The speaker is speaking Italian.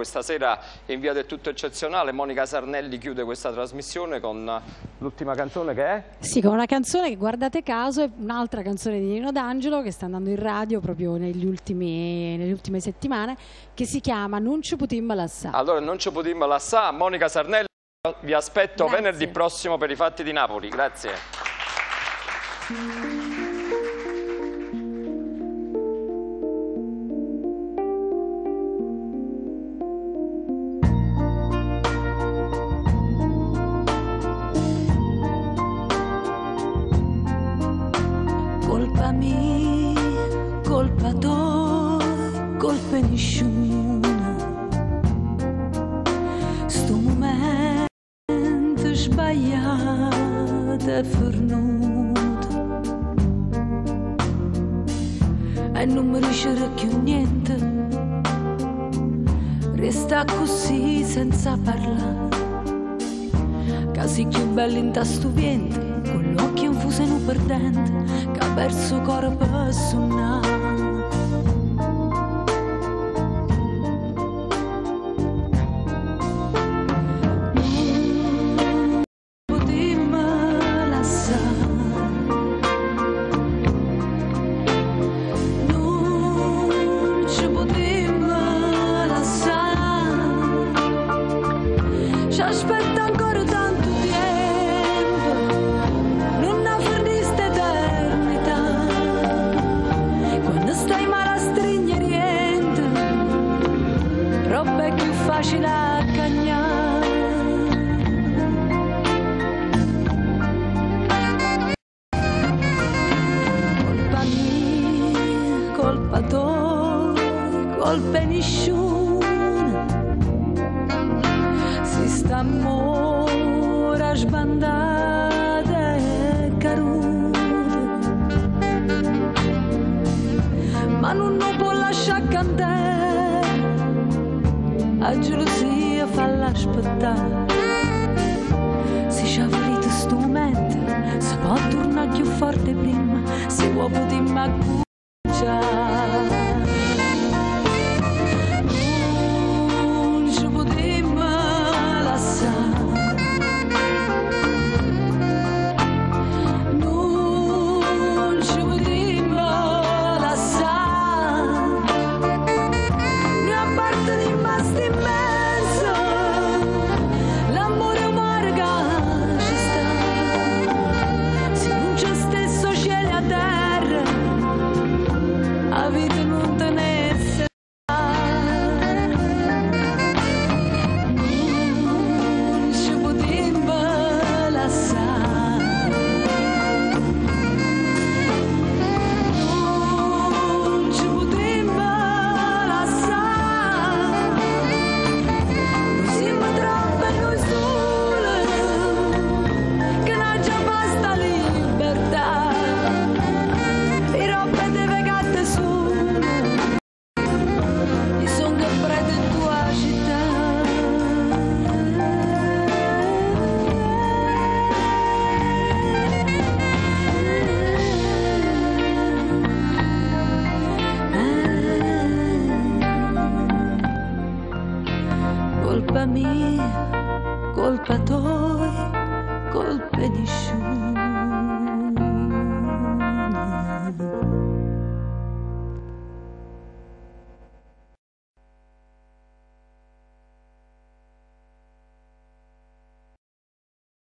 Questa sera in via del tutto eccezionale Monica Sarnelli chiude questa trasmissione con l'ultima canzone che è? Sì, con una canzone che guardate caso è un'altra canzone di Nino D'Angelo che sta andando in radio proprio ultimi, nelle ultime settimane che si chiama Non ci potimmo lassà. Allora non ci potimmo lassà, Monica Sarnelli vi aspetto Grazie. venerdì prossimo per i fatti di Napoli, grazie. Colpa mia, colpa tua, colpa nessuno. Sto momento sbagliato è fornuto e non mi riuscirò più niente. Resta così senza parlare. Casi più belli in tasto viente, con l'occhio infuso in un perdente, che ha perso corpo a suonare. Non colpa nessuno si sta ancora sbandata e caruta ma non può lasciare cantare. A gelosia falla aspettare. Se ci ha finito sto momento si può tornare più forte prima. Se può poter accucciare a Colpa tua, colpa di nessuno